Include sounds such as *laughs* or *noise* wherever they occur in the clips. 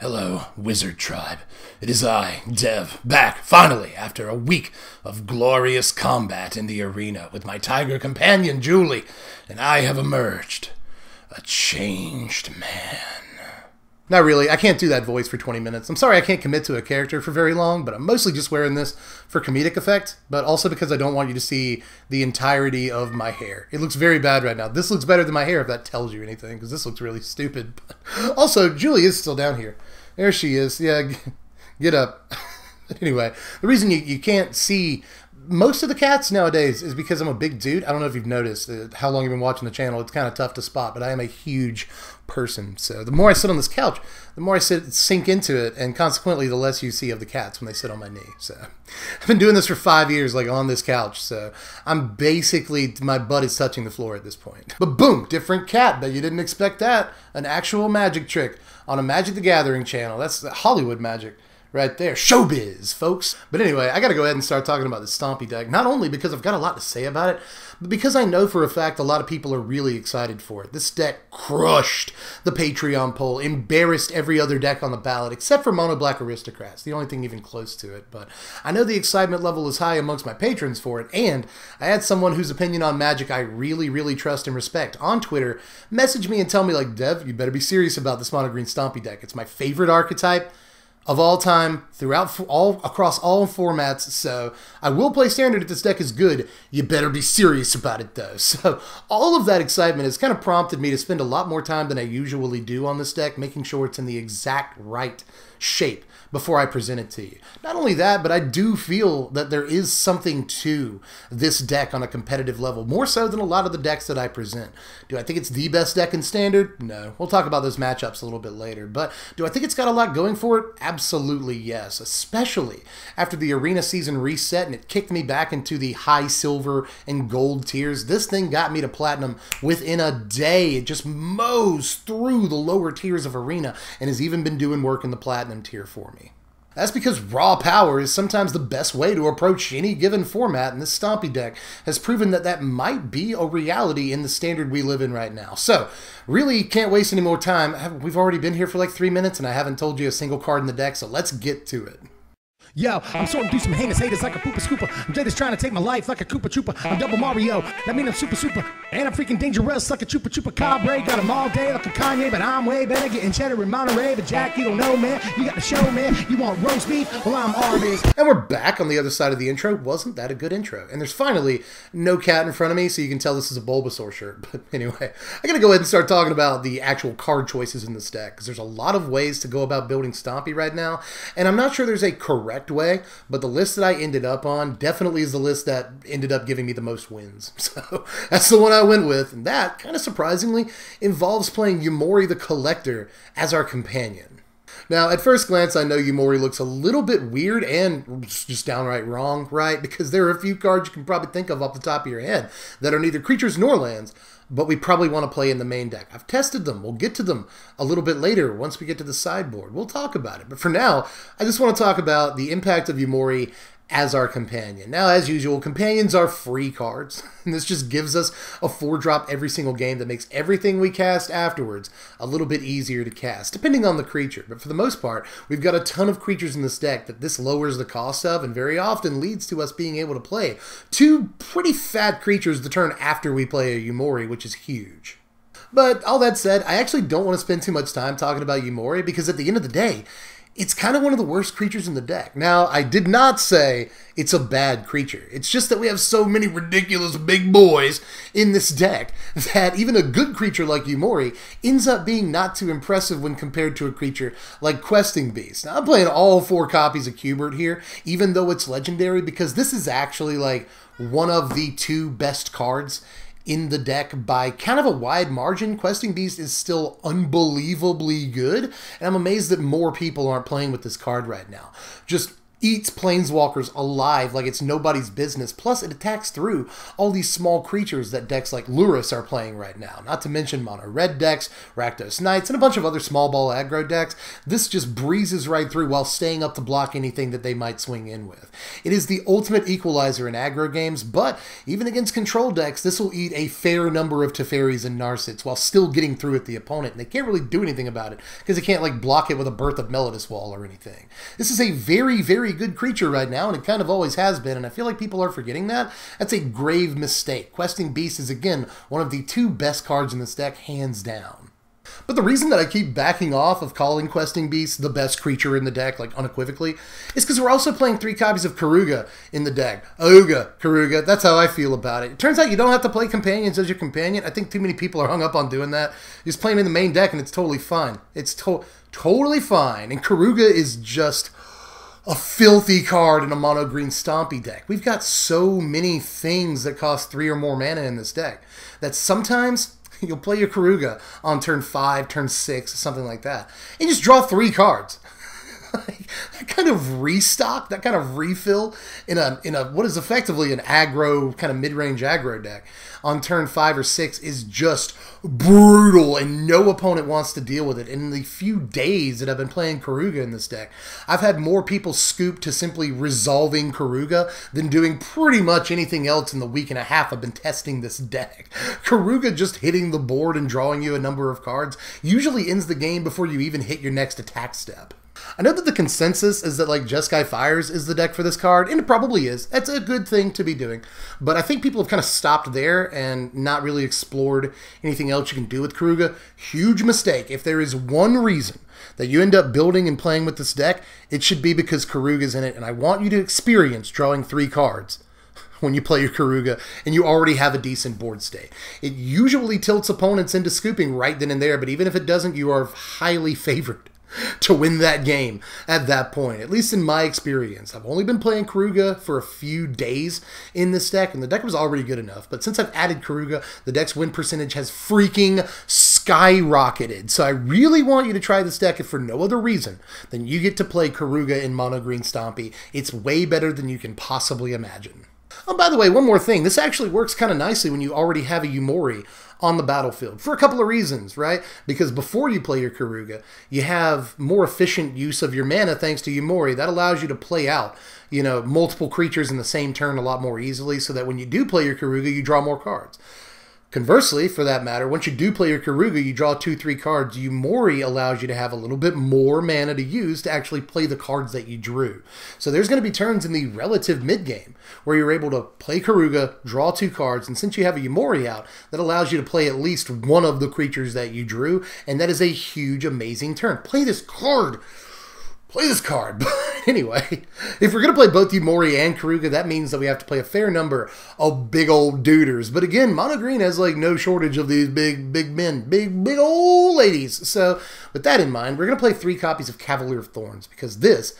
Hello, Wizard Tribe. It is I, Dev, back, finally, after a week of glorious combat in the arena with my tiger companion, Julie, and I have emerged a changed man. Not really. I can't do that voice for 20 minutes. I'm sorry I can't commit to a character for very long, but I'm mostly just wearing this for comedic effect, but also because I don't want you to see the entirety of my hair. It looks very bad right now. This looks better than my hair if that tells you anything, because this looks really stupid. *laughs* also, Julie is still down here. There she is. Yeah, get up. *laughs* anyway, the reason you, you can't see most of the cats nowadays is because I'm a big dude. I don't know if you've noticed how long you've been watching the channel. It's kind of tough to spot, but I am a huge person. So the more I sit on this couch, the more I sit sink into it, and consequently, the less you see of the cats when they sit on my knee. So I've been doing this for five years, like on this couch. So I'm basically my butt is touching the floor at this point. But boom, different cat. Bet you didn't expect that. An actual magic trick on a Magic the Gathering channel. That's Hollywood magic right there. Showbiz, folks. But anyway, I got to go ahead and start talking about the Stompy deck. Not only because I've got a lot to say about it, but because I know for a fact a lot of people are really excited for it. This deck crushed the Patreon poll, embarrassed every other deck on the ballot, except for Mono Black Aristocrats, the only thing even close to it. But I know the excitement level is high amongst my patrons for it, and I had someone whose opinion on Magic I really, really trust and respect on Twitter message me and tell me, like, Dev, you better be serious about this Mono Green Stompy deck. It's my favorite archetype of all time throughout all across all formats. So I will play standard if this deck is good. You better be serious about it though. *laughs* So all of that excitement has kind of prompted me to spend a lot more time than I usually do on this deck, making sure it's in the exact right shape before I present it to you. Not only that, but I do feel that there is something to this deck on a competitive level, more so than a lot of the decks that I present. Do I think it's the best deck in Standard? No. We'll talk about those matchups a little bit later. But do I think it's got a lot going for it? Absolutely yes, especially after the Arena season reset and it kicked me back into the high silver and gold tiers. This thing got me to Platinum within a day. It just mows through the lower tiers of Arena and has even been doing work in the Platinum tier for me. That's because raw power is sometimes the best way to approach any given format, and this Stompy deck has proven that that might be a reality in the standard we live in right now. So, really can't waste any more time. We've already been here for like three minutes, and I haven't told you a single card in the deck, so let's get to it. Yo, I'm sorting through some heinous haters like a pooper scooper. I'm just trying to take my life like a Koopa Trooper. I'm double Mario, that mean I'm super super. And I'm freaking dangerous like a Chupa Chupa Cabre. Got them all day like a Kanye, but I'm way better getting cheddar in Monterey. But Jack, you don't know, man. You got the show, man. You want roast beef? Well, I'm Arby's. And we're back on the other side of the intro. Wasn't that a good intro? And there's finally no cat in front of me, so you can tell this is a Bulbasaur shirt. *laughs* But anyway, I gotta go ahead and start talking about the actual card choices in this deck, because there's a lot of ways to go about building Stompy right now. And I'm not sure there's a correct way, but but the list that I ended up on definitely is the list that ended up giving me the most wins. *laughs* So that's the one I went with, and that, kind of surprisingly, involves playing Umori the Collector as our companion. Now, at first glance, I know Umori looks a little bit weird and just downright wrong, right? Because there are a few cards you can probably think of off the top of your head that are neither creatures nor lands, but we probably want to play in the main deck. I've tested them. We'll get to them a little bit later once we get to the sideboard. We'll talk about it. But for now, I just want to talk about the impact of Umori as our companion. Now, as usual, companions are free cards, and *laughs* this just gives us a four drop every single game that makes everything we cast afterwards a little bit easier to cast, depending on the creature. But for the most part, we've got a ton of creatures in this deck that this lowers the cost of, and very often leads to us being able to play two pretty fat creatures the turn after we play a Umori, which is huge. But all that said, I actually don't want to spend too much time talking about Umori because at the end of the day, it's kind of one of the worst creatures in the deck. Now, I did not say it's a bad creature. It's just that we have so many ridiculous big boys in this deck that even a good creature like Umori ends up being not too impressive when compared to a creature like Questing Beast. Now, I'm playing all four copies of Cubert here, even though it's legendary, because this is actually like one of the two best cards in the deck by kind of a wide margin. Questing Beast is still unbelievably good, and I'm amazed that more people aren't playing with this card right now. Just eats planeswalkers alive like it's nobody's business. Plus, it attacks through all these small creatures that decks like Lurrus are playing right now. Not to mention mono red decks, Rakdos Knights, and a bunch of other small ball aggro decks. This just breezes right through while staying up to block anything that they might swing in with. It is the ultimate equalizer in aggro games, but even against control decks, this will eat a fair number of Teferis and Narsets while still getting through at the opponent. And they can't really do anything about it because they can't like block it with a Birth of Melodious Wall or anything. This is a very, very good creature right now, and it kind of always has been, and I feel like people are forgetting that. That's a grave mistake. Questing Beast is, again, one of the two best cards in this deck, hands down. But the reason that I keep backing off of calling Questing Beast the best creature in the deck, like unequivocally, is because we're also playing three copies of Keruga in the deck. Oga Keruga, that's how I feel about it. It turns out you don't have to play companions as your companion. I think too many people are hung up on doing that. You're just playing in the main deck and it's totally fine. It's to- totally fine. And Keruga is just a filthy card in a mono green stompy deck. We've got so many things that cost three or more mana in this deck that sometimes *laughs* you'll play your Keruga on turn five, turn six, something like that, and just draw three cards. *laughs* that kind of restock, that kind of refill in a in a what is effectively an aggro kind of mid range aggro deck on turn five or six is just brutal, and no opponent wants to deal with it. In the few days that I've been playing Keruga in this deck, I've had more people scoop to simply resolving Keruga than doing pretty much anything else in the week and a half I've been testing this deck. *laughs* Keruga just hitting the board and drawing you a number of cards usually ends the game before you even hit your next attack step. I know that the consensus is that like Jeskai Fires is the deck for this card, and it probably is. That's a good thing to be doing. But I think people have kind of stopped there and not really explored anything else you can do with Keruga. Huge mistake. If there is one reason that you end up building and playing with this deck, it should be because Keruga's in it, and I want you to experience drawing three cards *laughs* when you play your Keruga and you already have a decent board state. It usually tilts opponents into scooping right then and there, but even if it doesn't, you are highly *laughs* favored *laughs* to win that game at that point. At least in my experience. I've only been playing Keruga for a few days in this deck, and the deck was already good enough. But since I've added Keruga, the deck's win percentage has freaking skyrocketed. So I really want you to try this deck if for no other reason than you get to play Keruga in Mono Green Stompy. It's way better than you can possibly imagine. Oh, by the way, one more thing. This actually works kind of nicely when you already have a Umori on the battlefield for a couple of reasons, right? Because before you play your Keruga, you have more efficient use of your mana thanks to Umori. That allows you to play out, you know, multiple creatures in the same turn a lot more easily so that when you do play your Keruga, you draw more cards. Conversely, for that matter, once you do play your Keruga, you draw two, three cards. Umori allows you to have a little bit more mana to use to actually play the cards that you drew. So there's going to be turns in the relative mid game where you're able to play Keruga, draw two cards, and since you have a Umori out, that allows you to play at least one of the creatures that you drew, and that is a huge, amazing turn. Play this card play this card. *laughs* But anyway, if we're going to play both Umori and Keruga, that means that we have to play a fair number of big old duders. But again, Mono Green has like no shortage of these big, big men, big, big old ladies. So with that in mind, we're going to play three copies of Cavalier of Thorns because this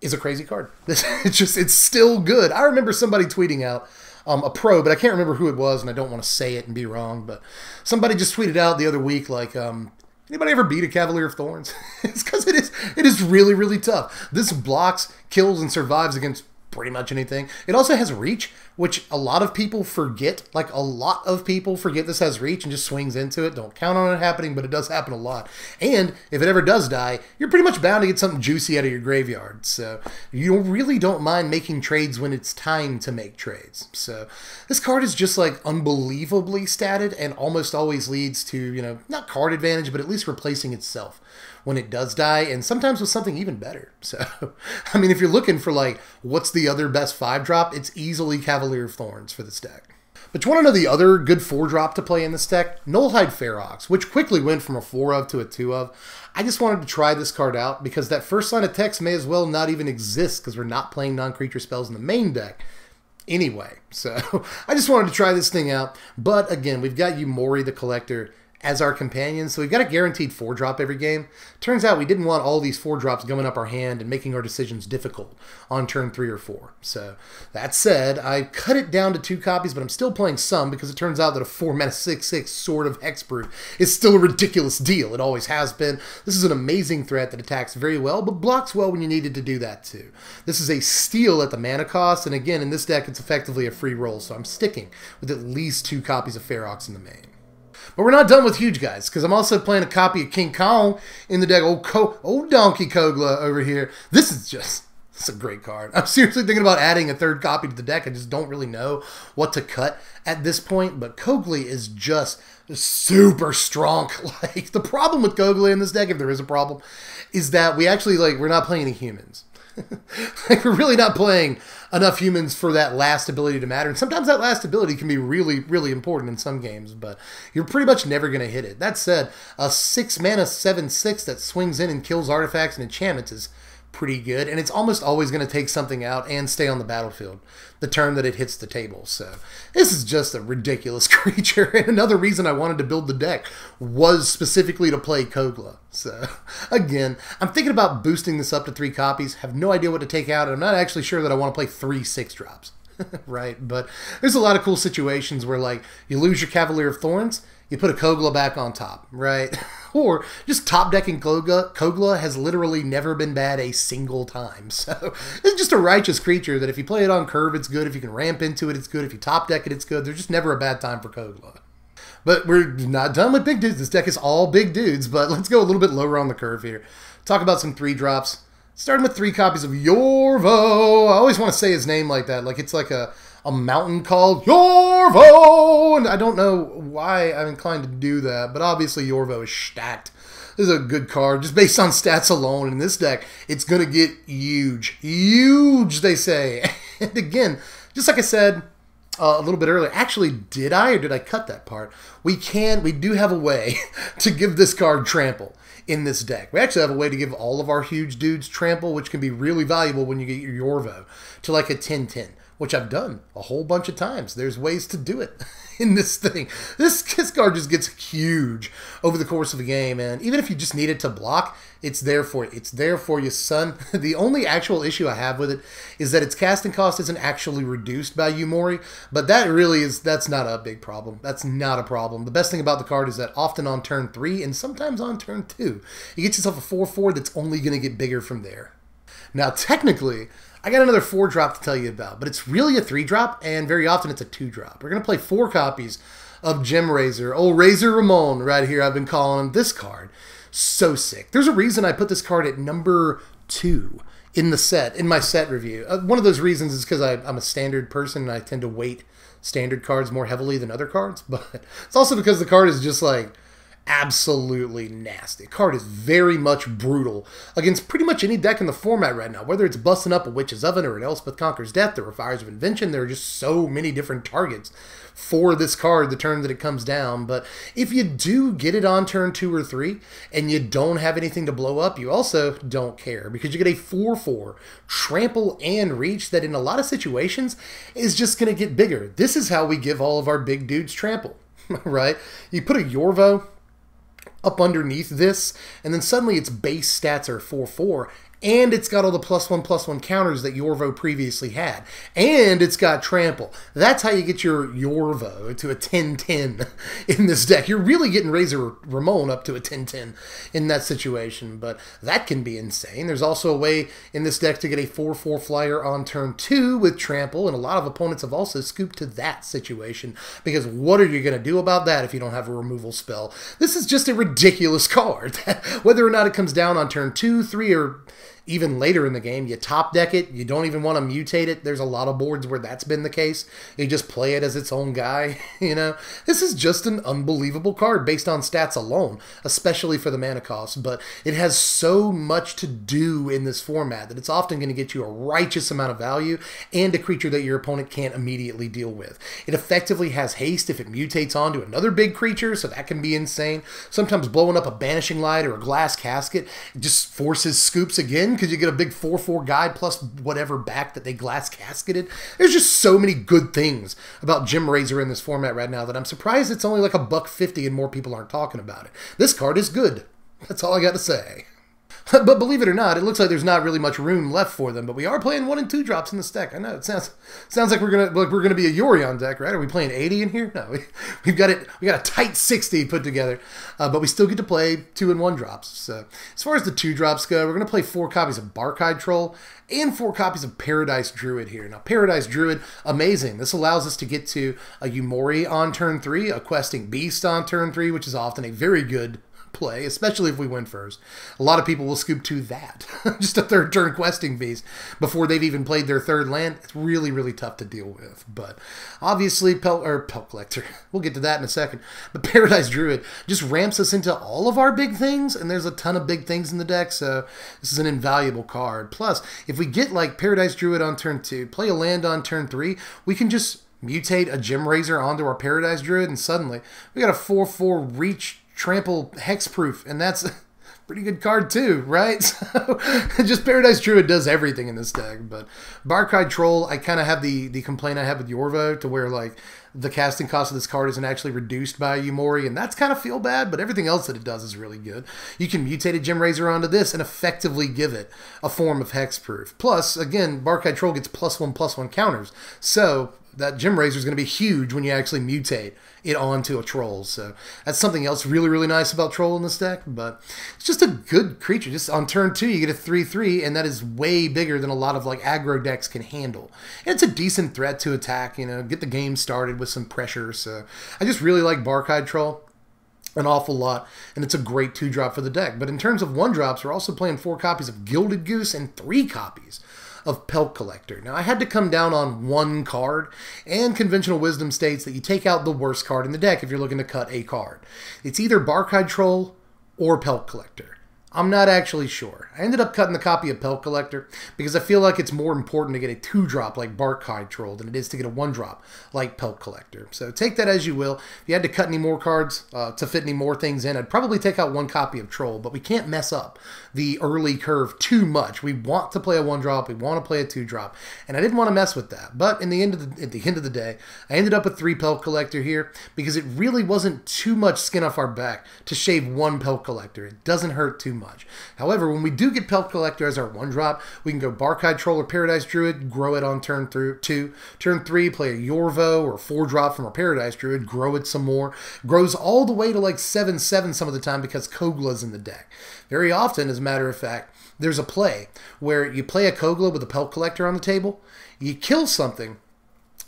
is a crazy card. *laughs* This it's just it's still good. I remember somebody tweeting out um, a pro, but I can't remember who it was, and I don't want to say it and be wrong. But somebody just tweeted out the other week like, um, Anybody ever beat a Cavalier of Thorns? *laughs* it's because it is it is really really tough. This blocks, kills, and survives against pretty much anything. It also has reach, which a lot of people forget. Like a lot of people forget this has reach and just swings into it. Don't count on it happening, but it does happen a lot. And if it ever does die, you're pretty much bound to get something juicy out of your graveyard. So you really don't mind making trades when it's time to make trades. So this card is just like unbelievably statted and almost always leads to, you know, not card advantage, but at least replacing itself when it does die, and sometimes with something even better. *laughs* So, I mean, if you're looking for like what's the other best five drop, it's easily Cavalier of Thorns for this deck. But you want to know the other good four drop to play in this deck? Nullhide Ferox, which quickly went from a four of to a two of. I just wanted to try this card out because that first line of text may as well not even exist because we're not playing non creature spells in the main deck anyway. *laughs* So I just wanted to try this thing out. But again, we've got Umori the Collector as our companion, so we've got a guaranteed four drop every game. Turns out we didn't want all these four drops going up our hand and making our decisions difficult on turn three or four. So that said, I cut it down to two copies, but I'm still playing some because it turns out that a four mana six six Sword of Hexproof is still a ridiculous deal. It always has been. This is an amazing threat that attacks very well, but blocks well when you needed to do that too. This is a steal at the mana cost, and again in this deck it's effectively a free roll, so I'm sticking with at least two copies of Ferox in the main. But we're not done with huge guys, because I'm also playing a copy of King Kong in the deck. Old, Co- old Donkey Kogla over here. This is just. It's a great card. I'm seriously thinking about adding a third copy to the deck. I just don't really know what to cut at this point. But Kogla is just super strong. *laughs* Like the problem with Kogla in this deck, if there is a problem, is that we actually like we're not playing any humans. *laughs* like we're really not playing enough humans for that last ability to matter. And sometimes that last ability can be really, really important in some games, but you're pretty much never going to hit it. That said, a six mana seven six that swings in and kills artifacts and enchantments is pretty good, and it's almost always going to take something out and stay on the battlefield the turn that it hits the table. So this is just a ridiculous *laughs* creature, and another reason I wanted to build the deck was specifically to play Kogla. So *laughs* again, I'm thinking about boosting this up to three copies. Have no idea what to take out, and I'm not actually sure that I want to play three six drops. *laughs* right, but there's a lot of cool situations where like you lose your Cavalier of Thorns, you put a Kogla back on top, right? *laughs* or just top decking Kogla. Kogla has literally never been bad a single time. *laughs* So it's just a righteous creature that if you play it on curve, it's good. If you can ramp into it, it's good. If you top deck it, it's good. There's just never a bad time for Kogla. But we're not done with big dudes. This deck is all big dudes, but let's go a little bit lower on the curve here. Talk about some three drops. Starting with three copies of Yorvo. I always want to say his name like that, like it's like a a mountain called Yorvo, and I don't know why I'm inclined to do that, but obviously Yorvo is stacked. This is a good card, just based on stats alone. In this deck, it's gonna get huge, huge. They say, *laughs* and again, just like I said uh, a little bit earlier, actually, did I or did I cut that part? We can, we do have a way *laughs* to give this card trample in this deck. We actually have a way to give all of our huge dudes trample, which can be really valuable when you get your Yorvo to like a 10-10 which I've done a whole bunch of times. There's ways to do it *laughs* in this thing. This kiss card just gets huge over the course of a game, and even if you just need it to block, it's there for you. It's there for you, son. *laughs* the only actual issue I have with it is that its casting cost isn't actually reduced by Umori, but that really is that's not a big problem. That's not a problem. The best thing about the card is that often on turn three and sometimes on turn two, you get yourself a 4-4 that's only going to get bigger from there. Now, technically, I got another four drop to tell you about, but it's really a three drop, and very often it's a two drop. We're going to play four copies of Gemrazor. Oh, Razor Ramon right here. I've been calling this card. So sick. There's a reason I put this card at number two in the set, in my set review. Uh, one of those reasons is because I'm a standard person and I tend to weight standard cards more heavily than other cards, *laughs* but it's also because the card is just like absolutely nasty. Card is very much brutal against pretty much any deck in the format right now. Whether it's busting up a Witch's Oven or an Elspeth Conquers Death or a Fires of Invention, there are just so many different targets for this card the turn that it comes down. But if you do get it on turn two or three and you don't have anything to blow up, you also don't care because you get a 4 4 trample and reach that in a lot of situations is just going to get bigger. This is how we give all of our big dudes trample, *laughs* right? You put a Yorvo up underneath this, and then suddenly its base stats are 4 4, and it's got all the plus one plus one counters that Yorvo previously had, and it's got trample. That's how you get your Yorvo to a 10-10 *laughs* in this deck. You're really getting Razor Ramon up to a 10-10 in that situation, but that can be insane. There's also a way in this deck to get a 4-4 flyer on turn two with trample, and a lot of opponents have also scooped to that situation because what are you going to do about that if you don't have a removal spell? This is just a ridiculous *laughs* card. *laughs* Whether or not it comes down on turn two, three, or even later in the game. You top deck it, you don't even want to mutate it. There's a lot of boards where that's been the case. You just play it as its own guy, *laughs* you know. This is just an unbelievable card based on stats alone, especially for the mana cost, but it has so much to do in this format that it's often going to get you a righteous amount of value and a creature that your opponent can't immediately deal with. It effectively has haste if it mutates onto another big creature, so that can be insane. Sometimes blowing up a banishing light or a glass casket just forces scoops again because you get a big 4 4 guide plus whatever back that they glass casketed. There's just so many good things about Gemrazor in this format right now that I'm surprised it's only like a buck 50 and more people aren't talking about it. This card is good. That's all I got to say. *laughs* but believe it or not, it looks like there's not really much room left for them. But we are playing one and two drops in this deck. I know it sounds sounds like we're gonna like we're gonna be a Yorion deck, right? Are we playing 80 in here? *laughs* No, we, we've got it. We got a tight 60 put together, uh, but we still get to play two and one drops. So as far as the two drops go, we're gonna play four copies of Barkhide Troll and four copies of Paradise Druid here. Now, Paradise Druid, amazing. This allows us to get to a Umori on turn three, a Questing Beast on turn three, which is often a very good play, especially if we win first. A lot of people will scoop to that, *laughs* just a third turn questing beast before they've even played their third land. It's really, really tough to deal with. But obviously, Pelt or Pelt Collector, *laughs* we'll get to that in a second. But Paradise Druid just ramps us into all of our big things, and there's a ton of big things in the deck, so this is an invaluable card. Plus, if we get like Paradise Druid on turn two, play a land on turn three, we can just mutate a Gem Razor onto our Paradise Druid, and suddenly we got a 4 4 reach trample hexproof, and that's *laughs* a pretty good card too, right? *laughs* So *laughs* just Paradise Druid does everything in this deck. But Barkhide Troll, I kind of have the the complaint I have with Yorvo to where like the casting cost of this card isn't actually reduced by Umori, and that's kind of feel bad, but everything else that it does is really good. You can mutate a Gem Razor onto this and effectively give it a form of hexproof. Plus, again, Barkhide Troll gets plus one plus one counters. So that Gem Razor is going to be huge when you actually mutate it onto a troll. So that's something else really, really nice about troll in this deck. But it's just a good creature. Just on turn two, you get a 3-3, and that is way bigger than a lot of like aggro decks can handle. And it's a decent threat to attack, you know, get the game started with some pressure. So I just really like Barkhide Troll an awful lot, and it's a great two drop for the deck. But in terms of one drops, we're also playing four copies of Gilded Goose and three copies of Pelt Collector. Now, I had to come down on one card, and conventional wisdom states that you take out the worst card in the deck if you're looking to cut a card. It's either Barkhide Troll or Pelt Collector. I'm not actually sure. I ended up cutting the copy of Pelt Collector because I feel like it's more important to get a two drop like Barkhide Troll than it is to get a one drop like Pelt Collector. So take that as you will. If you had to cut any more cards uh, to fit any more things in, I'd probably take out one copy of Troll, but we can't mess up the early curve too much. We want to play a one drop, we want to play a two drop, and I didn't want to mess with that. But in the end of the at the end of the day, I ended up with three Pelt Collector here because it really wasn't too much skin off our back to shave one Pelt Collector. It doesn't hurt too much much. However, when we do get Pelt Collector as our one drop, we can go Barkhide Troll or Paradise Druid, grow it on turn through two. Turn three, play a Yorvo or four drop from our Paradise Druid, grow it some more. Grows all the way to like 7 7 some of the time because Kogla's in the deck. Very often, as a matter of fact, there's a play where you play a Kogla with a Pelt Collector on the table, you kill something,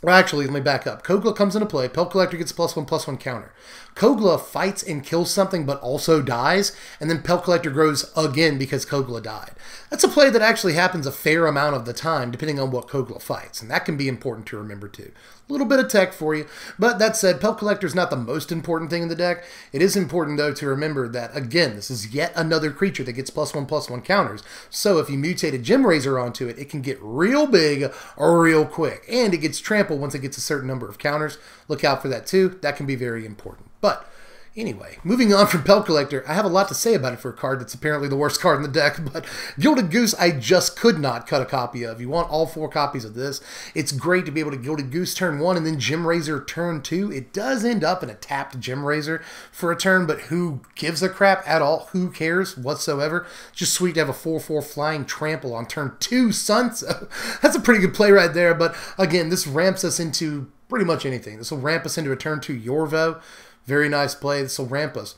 well, actually, let me back up. Kogla comes into play. Pelt Collector gets plus one, plus one counter. Kogla fights and kills something, but also dies, and then Pelt Collector grows again because Kogla died. That's a play that actually happens a fair amount of the time, depending on what Kogla fights, and that can be important to remember too. A little bit of tech for you, but that said, Pelt Collector is not the most important thing in the deck. It is important, though, to remember that, again, this is yet another creature that gets plus one, plus one counters. So if you mutate a Gem Razor onto it, it can get real big or real quick, and it gets trampled once it gets a certain number of counters. Look out for that, too. That can be very important. But Anyway, moving on from Pelt Collector, I have a lot to say about it for a card that's apparently the worst card in the deck, *laughs* but Gilded Goose I just could not cut a copy of. You want all four copies of this. It's great to be able to Gilded Goose turn one and then Gem Razor turn two. It does end up in a tapped Gem Razor for a turn, but who gives a crap at all? Who cares whatsoever? Just sweet to have a 4-4 flying trample on turn two, son. So *laughs* that's a pretty good play right there, but again, this ramps us into pretty much anything. This will ramp us into a turn two Yorvo very nice play. This will ramp us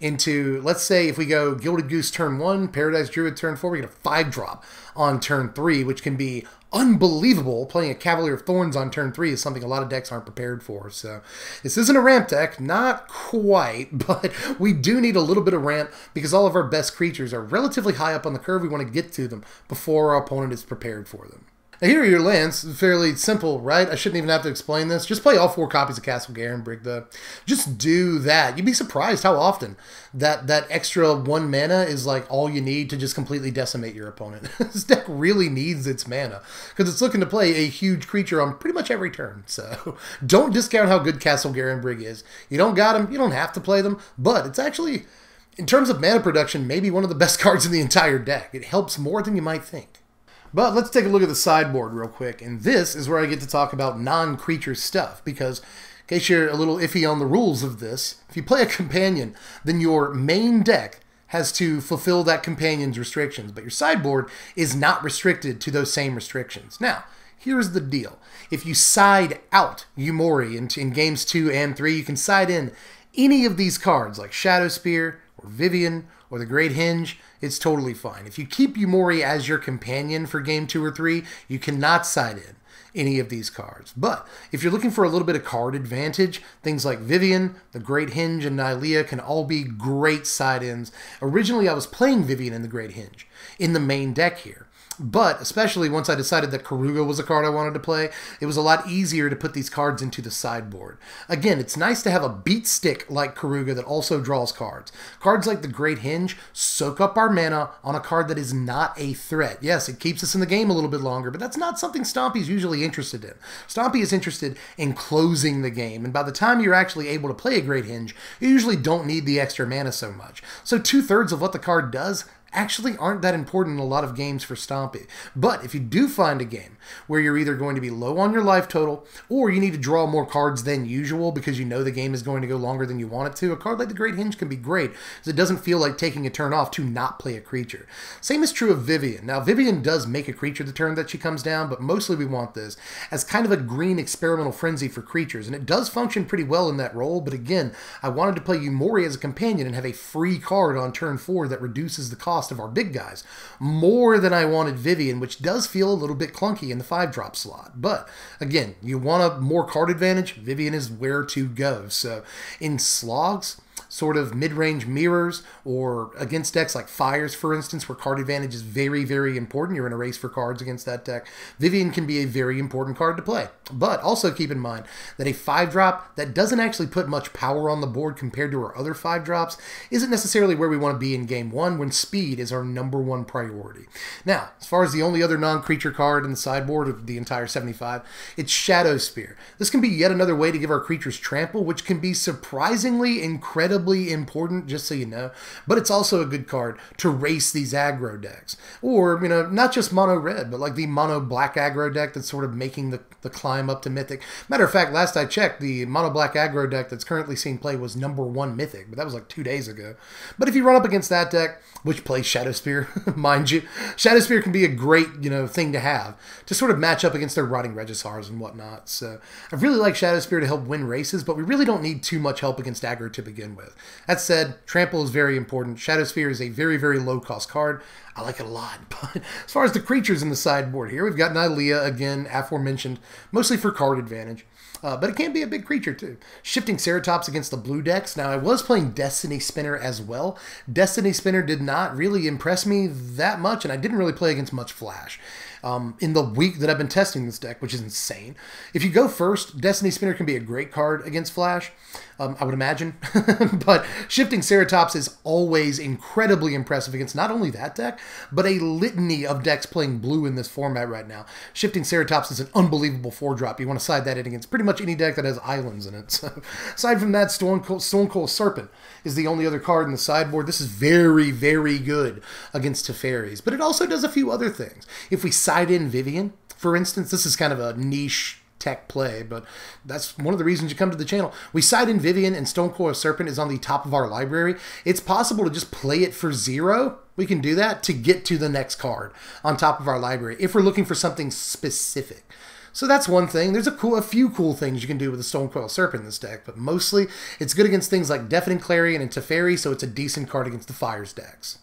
into, let's say, if we go Gilded Goose turn one, Paradise Druid turn four, we get a five drop on turn three, which can be unbelievable. Playing a Cavalier of Thorns on turn three is something a lot of decks aren't prepared for. So this isn't a ramp deck, not quite, *laughs* but we do need a little bit of ramp because all of our best creatures are relatively high up on the curve. We want to get to them before our opponent is prepared for them. Now, here are your lands. Fairly simple, right? I shouldn't even have to explain this. Just play all four copies of Castle Garenbrig, though. Just do that. You'd be surprised how often that, that extra one mana is like all you need to just completely decimate your opponent. *laughs* this deck really needs its mana because it's looking to play a huge creature on pretty much every turn. *laughs* So don't discount how good Castle Garenbrig is. You don't got them, you don't have to play them, but it's actually In terms of mana production, maybe one of the best *laughs* cards in the entire deck. It helps more than you might think. But let's take a look at the sideboard real quick, and this is where I get to talk about non-creature stuff, because in case you're a little iffy on the rules of this, if you play a companion, then your main deck has to fulfill that companion's restrictions, but your sideboard is not restricted to those same restrictions. Now, here's the deal. If you side out Umori in, in games 2 and 3, you can side in any of these cards like Shadow Spear or Vivien or the Great Hinge, it's totally fine. If you keep Umori as your companion for game 2 or 3, you cannot side in any of these cards. But if you're looking for a little bit of card advantage, things like Vivien, the Great Hinge, and Nylea can all be great side ins. Originally, I was playing Vivien and the Great Hinge in the main deck here. But especially once I decided that Keruga was a card I wanted to play, it was a lot easier to put these cards into the sideboard. Again, it's nice to have a beat stick like Keruga that also draws cards. Cards like the Great Hinge soak up our mana on a card that is not a threat. Yes, it keeps us in the game a little bit longer, but that's not something Stompy's usually interested in. Stompy is interested in closing the game, and by the time you're actually able to play a Great Hinge, you usually don't need the extra mana so much. So two thirds of what the card does actually aren't that important in a lot of games for Stompy. But if you do find a game where you're either going to be low on your life total or you need to draw more cards than usual because you know the game is going to go longer than you want it to, a card like the Great Hinge can be great because it doesn't feel like taking a turn off to not play a creature. Same is true of Vivien. Now, Vivien does make a creature the turn that she comes down, but mostly we want this as kind of a green experimental frenzy for creatures, and it does function pretty well in that role, but again, I wanted to play Umori as a companion and have a free card on turn 4 that reduces the cost cost of our big guys more than I wanted Vivien, which does feel a little bit clunky in the five drop slot. But again, you want a more card advantage, Vivien is where to go. So in slogs, sort of mid-range mirrors or against decks like fires for instance where card advantage is very very important. You're in a race for cards against that deck. Vivien can be a very important card to play. But also keep in mind that a five drop that doesn't actually put much power on the board compared to our other five drops isn't necessarily where we want to be in game one when speed is our number one priority. Now as far as the only other non-creature card in the sideboard of the entire 75 it's shadow spear. This can be yet another way to give our creatures trample which can be surprisingly incredibly incredibly important, just so you know. But it's also a good card to race these aggro decks. Or, you know, not just mono red, but like the mono black aggro deck that's sort of making the, the climb up to mythic. Matter of fact, last I checked, the mono black aggro deck that's currently seeing play was number one mythic, but that was like two days ago. But if you run up against that deck, which plays Shadow Spear, *laughs* mind you, Shadow Spear can be a great, you know, thing to have to sort of match up against their rotting Regisaurs and whatnot. So I really like Shadow Spear to help win races, but we really don't need too much help against aggro to begin with. That said, Trample is very important. Shadow Spear is a very, very low cost card. I like it a lot. *laughs* But as far as the creatures in the sideboard here, we've got Nylea, again, aforementioned, mostly for card advantage. Uh, but it can be a big creature too. Shifting Ceratops against the blue decks. Now, I was playing Destiny Spinner as well. Destiny Spinner did not really impress me that much, and I didn't really play against much Flash um, in the week that I've been testing this deck, which is insane. If you go first, Destiny Spinner can be a great card against Flash, um, I would imagine. *laughs* but Shifting Ceratops is always incredibly impressive against not only that deck, but a litany of decks playing blue in this format right now. Shifting Ceratops is an unbelievable four drop. You want to side that in against pretty much any deck that has islands in it. *laughs* So, aside from that, Stonecoil, Stone Cold Serpent is the only other card in the sideboard. This is very, very good against Teferis, but it also does a few other things. If we side in Vivien, for instance, this is kind of a niche tech play, but that's one of the reasons you come to the channel. We side in Vivien and Stonecoil Serpent is on the top of our library. It's possible to just play it for zero. We can do that to get to the next card on top of our library if we're looking for something specific. So that's one thing. There's a cool, a few cool things you can do with the Stonecoil Serpent in this deck, but mostly it's good against things like Deafening Clarion and Teferi, so it's a decent card against the Fires decks.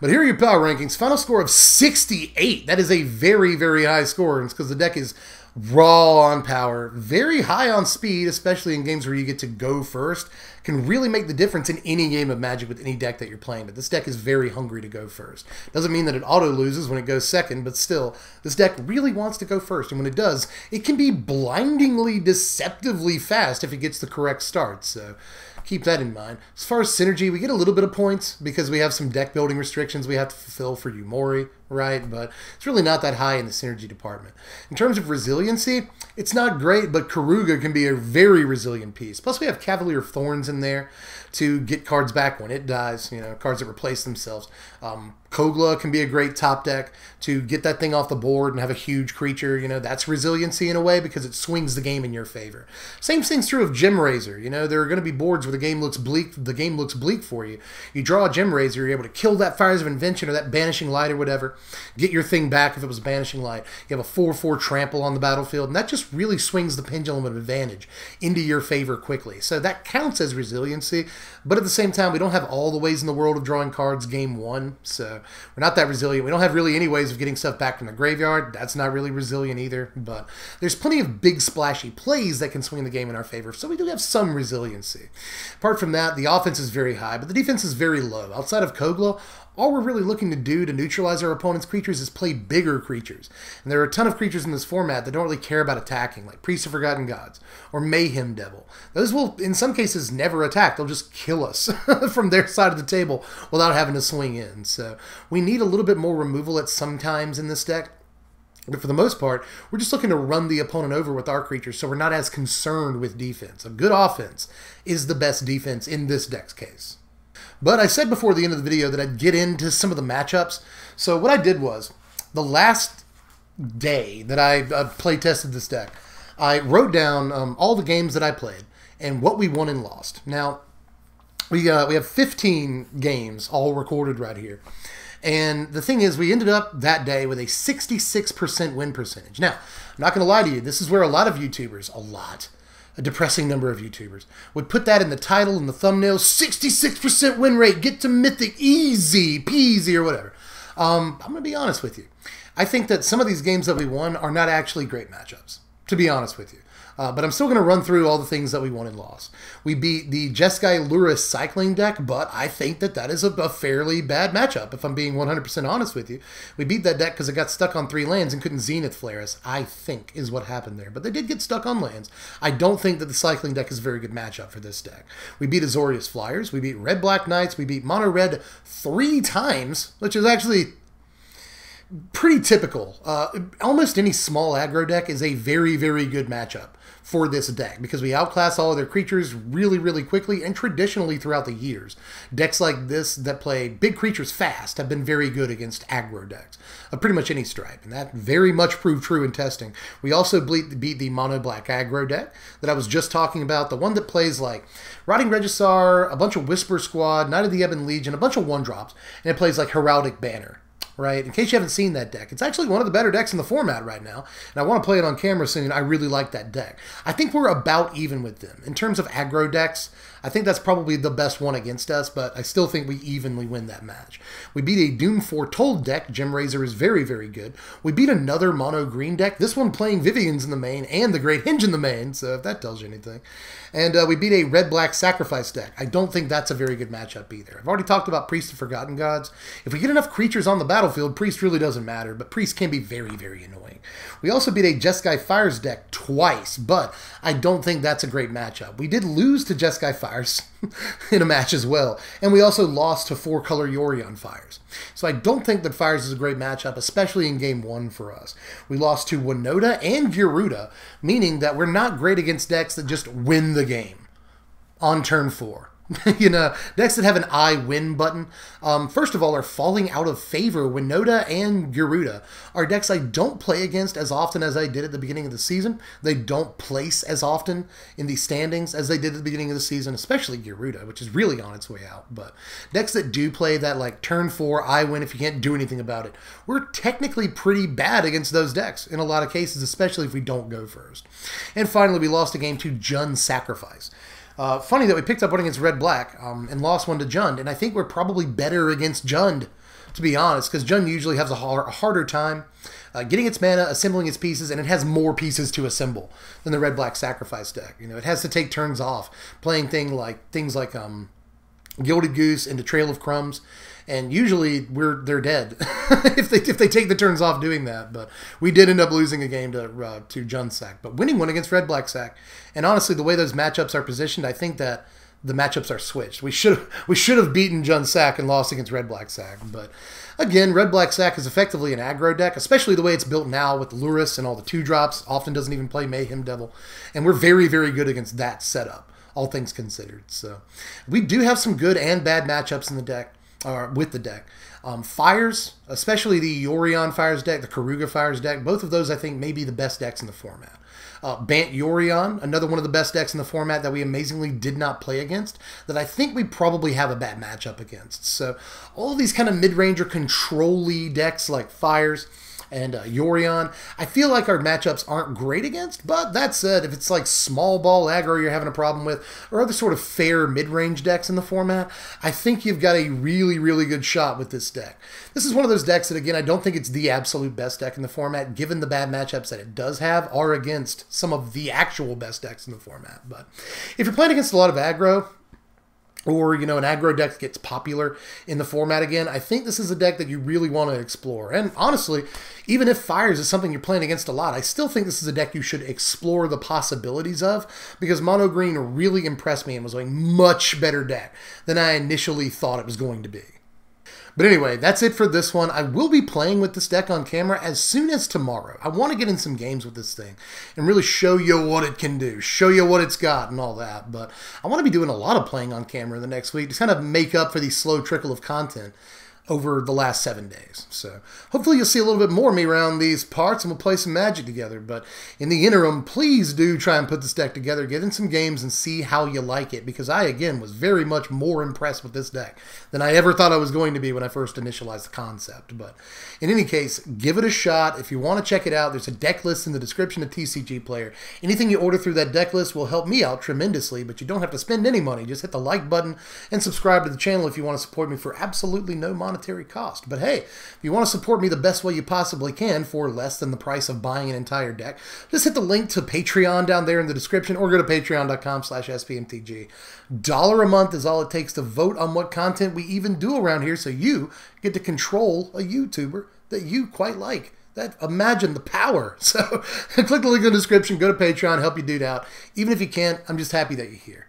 But here are your power rankings. Final score of 68. That is a very, very high score. And It's because the deck is raw on power, very high on speed, especially in games where you get to go first, can really make the difference in any game of Magic with any deck that you're playing. But this deck is very hungry to go first. Doesn't mean that it auto loses when it goes second, but still, this deck really wants to go first. And when it does, it can be blindingly, deceptively fast if it gets the correct start. So keep that in mind. As far as synergy, we get a little bit of points because we have some deck building restrictions we have to fulfill for Umori, right? But it's really not that high in the synergy department. In terms of resiliency, it's not great, but Keruga can be a very resilient piece. Plus, we have Cavalier Thorns in in there to get cards back when it dies, you know, cards that replace themselves. Um, Kogla can be a great top deck to get that thing off the board and have a huge creature. You know, that's resiliency in a way because it swings the game in your favor. Same thing's true of Gem Razor. You know, there are going to be boards where the game looks bleak. The game looks bleak for you. You draw a Gem Razor, you're able to kill that Fires of Invention or that Banishing Light or whatever. Get your thing back if it was Banishing Light. You have a 4-4 trample on the battlefield, and that just really swings the pendulum of advantage into your favor quickly. So that counts as resiliency, but at the same time, we don't have all the ways in the world of drawing cards game one. So we're not that resilient. We don't have really any ways of getting stuff back from the graveyard. That's not really resilient either. But there's plenty of big splashy plays that can swing the game in our favor. So we do have some resiliency. Apart from that, the offense is very high, but the defense is very low. Outside of Kogla, all we're really looking to do to neutralize our opponent's creatures is play bigger creatures. And there are a ton of creatures in this format that don't really care about attacking, like Priest of Forgotten Gods or Mayhem Devil. Those will, in some cases, never attack. They'll just kill us *laughs* from their side of the table without having to swing in. So we need a little bit more removal at some times in this deck. But for the most part, we're just looking to run the opponent over with our creatures, so we're not as concerned with defense. A good offense is the best defense in this deck's case. But I said before the end of the video that I'd get into some of the matchups. So what I did was, the last day that I uh, play tested this deck, I wrote down um, all the games that I played and what we won and lost. Now, we uh, we have 15 games all recorded right here. And the thing is, we ended up that day with a 66% win percentage. Now, I'm not going to lie to you, this is where a lot of YouTubers, a lot, a depressing number of YouTubers, would put that in the title and the thumbnail 66% win rate, get to mythic, easy peasy, or whatever. Um, I'm going to be honest with you. I think that some of these games that we won are not actually great matchups, to be honest with you. Uh, but I'm still going to run through all the things that we won and lost. We beat the Jeskai Lurrus cycling deck, but I think that that is a, a fairly bad matchup, if I'm being 100% honest with you. We beat that deck because it got stuck on three lands and couldn't Zenith Flare us, I think, is what happened there. But they did get stuck on lands. I don't think that the cycling deck is a very good matchup for this deck. We beat Azorius Flyers, we beat Red Black Knights, we beat Mono Red three times, which is actually pretty typical. Uh, almost any small aggro deck is a very, very good matchup for this deck because we outclass all of their creatures really, really quickly and traditionally throughout the years. Decks like this that play big creatures fast have been very good against aggro decks of pretty much any stripe, and that very much proved true in testing. We also beat the mono black aggro deck that I was just talking about, the one that plays like Rotting Regisaur, a bunch of Whisper Squad, Knight of the Ebon Legion, a bunch of one drops, and it plays like Heraldic Banner right? In case you haven't seen that deck, it's actually one of the better decks in the format right now, and I want to play it on camera soon. I really like that deck. I think we're about even with them in terms of aggro decks. I think that's probably the best one against us, but I still think we evenly win that match. We beat a Doom Foretold deck. Gem Razor is very, very good. We beat another mono green deck. This one playing Vivien's in the main and the Great Hinge in the main, so if that tells you anything. And uh, we beat a red black sacrifice deck. I don't think that's a very good matchup either. I've already talked about Priest of Forgotten Gods. If we get enough creatures on the battlefield, Priest really doesn't matter, but Priest can be very, very annoying. We also beat a Jeskai Fires deck twice, but I don't think that's a great matchup. We did lose to Jeskai Fires *laughs* in a match as well, and we also lost to four color Yorion Fires. So I don't think that Fires is a great matchup, especially in game one for us. We lost to Winota and Gyruda, meaning that we're not great against decks that just win the game on turn four. *laughs* you know, decks that have an I win button, um, first of all, are falling out of favor. Winota and Gyruda are decks I don't play against as often as I did at the beginning of the season. They don't place as often in the standings as they did at the beginning of the season, especially Gyruda, which is really on its way out. But decks that do play that, like turn four, I win if you can't do anything about it, we're technically pretty bad against those decks in a lot of cases, especially if we don't go first. And finally, we lost a game to Jund Sacrifice. Uh, funny that we picked up one against Red Black um, and lost one to Jund, and I think we're probably better against Jund, to be honest, because Jund usually has a, a harder time uh, getting its mana, assembling its pieces, and it has more pieces to assemble than the Red Black Sacrifice deck. You know, it has to take turns off playing thing like things like um, Gilded Goose into Trail of Crumbs and usually we're they're dead *laughs* if they if they take the turns off doing that. But we did end up losing a game to uh, to Jund Sack, but winning one against Red Black Sack. And honestly, the way those matchups are positioned, I think that the matchups are switched. We should we should have beaten Jund Sack and lost against Red Black Sack, but again, Red Black Sack is effectively an aggro deck, especially the way it's built now with Lurrus and all the two drops. Often doesn't even play Mayhem Devil, and we're very very good against that setup all things considered. So we do have some good and bad matchups in the deck, or with the deck. Um, fires, especially the Yorion Fires deck, the Keruga Fires deck, both of those I think may be the best decks in the format. Uh, Bant Yorion, another one of the best decks in the format that we amazingly did not play against, that I think we probably have a bad matchup against. So all these kind of mid-ranger control decks like Fires, and uh, Yorion. I feel like our matchups aren't great against, but that said, if it's like small ball aggro you're having a problem with, or other sort of fair mid range decks in the format, I think you've got a really, really good shot with this deck. This is one of those decks that, again, I don't think it's the absolute best deck in the format, given the bad matchups that it does have are against some of the actual best decks in the format. But if you're playing against a lot of aggro, or you know an aggro deck gets popular in the format again. I think this is a deck that you really want to explore. And honestly even if fires is something you're playing against a lot i still think this is a deck you should explore the possibilities of because mono green really impressed me and was a much better deck than i initially thought it was going to be but anyway, that's it for this one. I will be playing with this deck on camera as soon as tomorrow. I want to get in some games with this thing and really show you what it can do, show you what it's got and all that. But I want to be doing a lot of playing on camera the next week to kind of make up for the slow trickle of content over the last seven days. So hopefully you'll see a little bit more of me around these parts and we'll play some magic together. But in the interim, please do try and put this deck together, get in some games and see how you like it. Because I, again, was very much more impressed with this deck than I ever thought I was going to be when I first initialized the concept. But in any case, give it a shot. If you want to check it out, there's a deck list in the description of TCG Player. Anything you order through that deck list will help me out tremendously, but you don't have to spend any money. Just hit the like button and subscribe to the channel if you want to support me for absolutely no monetary monetary cost. But hey, if you want to support me the best way you possibly can for less than the price of buying an entire deck, just hit the link to Patreon down there in the description or go to patreon.com slash sbmtg. Dollar a month is all it takes to vote on what content we even do around here so you get to control a YouTuber that you quite like. That, imagine the power. *laughs* So click the link in the description, go to Patreon, help you dude out. Even if you can't, I'm just happy that you're here.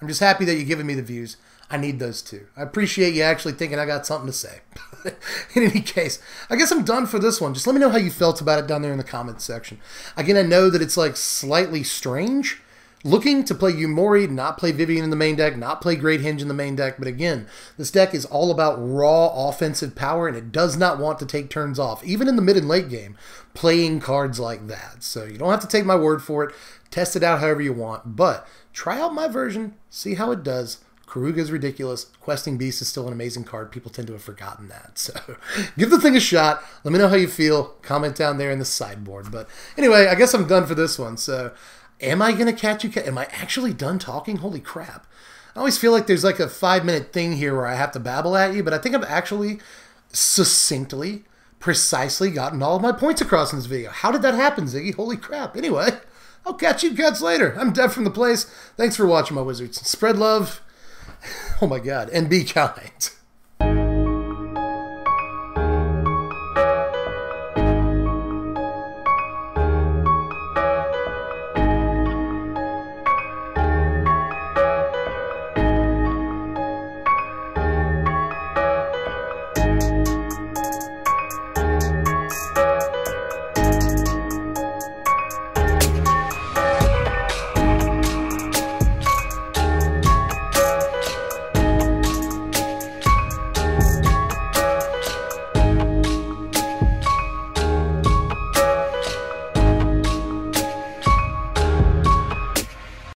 I'm just happy that you're giving me the views. I need those two. I appreciate you actually thinking I got something to say. *laughs* in any case, I guess I'm done for this one. Just let me know how you felt about it down there in the comments section. Again, I know that it's like slightly strange looking to play Umori, not play Vivien in the main deck, not play Great Henge in the main deck. But again, this deck is all about raw offensive power and it does not want to take turns off, even in the mid and late game, playing cards like that. So you don't have to take my word for it. Test it out however you want. But try out my version, see how it does. Keruga is ridiculous. Questing Beast is still an amazing card. People tend to have forgotten that. *laughs* So give the thing a shot. Let me know how you feel. Comment down there in the sideboard. But anyway, I guess I'm done for this one. So am I going to catch you? Am I actually done talking? Holy crap. I always feel like there's like a five minute thing here where I have to babble at you, but I think I've actually succinctly, precisely gotten all of my points across in this video. How did that happen, Ziggy? Holy crap. Anyway, I'll catch you guys later. I'm Dev from the place. Thanks for watching, my wizards. Spread love *laughs* Oh my God. And be kind.